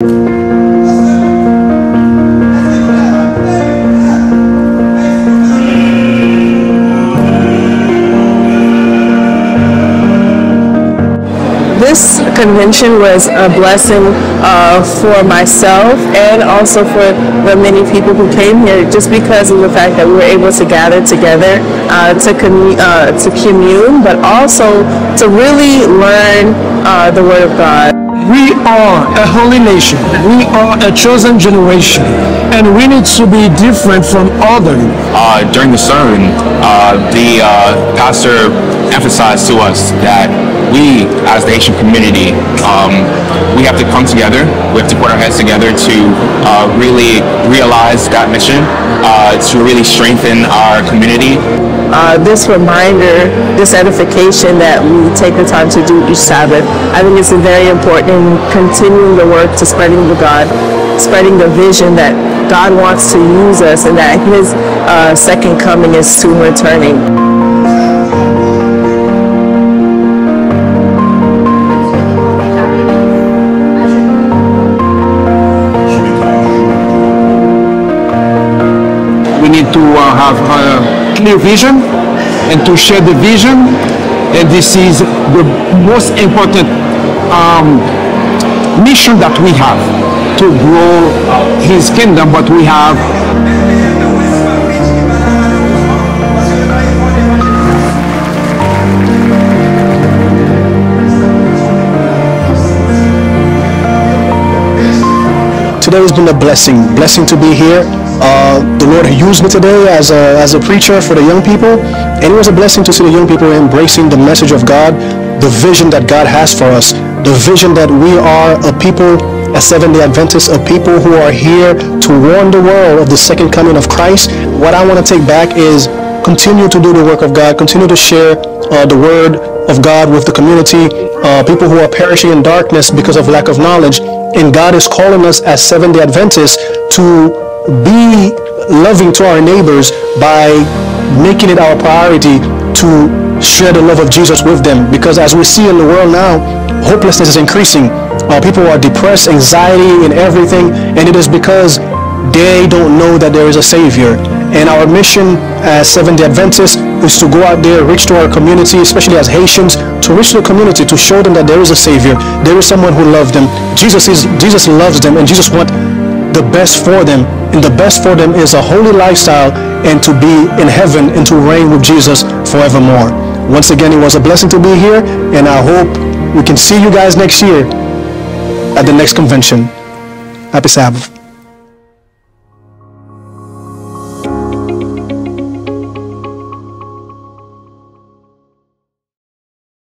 This convention was a blessing uh, for myself and also for the many people who came here just because of the fact that we were able to gather together uh, to, commu- uh, to commune, but also to really learn uh, the Word of God. We are a holy nation. We are a chosen generation. And we need to be different from others. Uh, during the sermon, uh, the uh, pastor emphasized to us that we, as the Haitian community, um, we have to come together. We have to put our heads together to uh, really realize that mission, uh, to really strengthen our community. Uh, this reminder, this edification that we take the time to do each Sabbath, I think it's very important in continuing the work to spreading the God, spreading the vision that God wants to use us and that His uh, second coming is soon returning. Need to uh, have a clear vision and to share the vision. And this is the most important um, mission that we have to grow His kingdom, but we have Today has been a blessing, blessing to be here. Uh, the Lord used me today as a, as a preacher for the young people, and it was a blessing to see the young people embracing the message of God, the vision that God has for us, the vision that we are a people, a Seventh-day Adventists, a people who are here to warn the world of the second coming of Christ. What I want to take back is continue to do the work of God, continue to share uh, the word of God with the community, uh, people who are perishing in darkness because of lack of knowledge. And God is calling us as Seventh-day Adventists to be loving to our neighbors by making it our priority to share the love of Jesus with them. Because as we see in the world now, hopelessness is increasing. Uh, people are depressed, anxiety, and everything, and it is because they don't know that there is a Savior. And our mission as Seventh-day Adventists is to go out there, reach to our community, especially as Haitians, to reach the community, to show them that there is a Savior. There is someone who loves them. Jesus is Jesus loves them, and Jesus wants the best for them. And the best for them is a holy lifestyle and to be in heaven and to reign with Jesus forevermore. Once again, it was a blessing to be here, and I hope we can see you guys next year at the next convention. Happy Sabbath.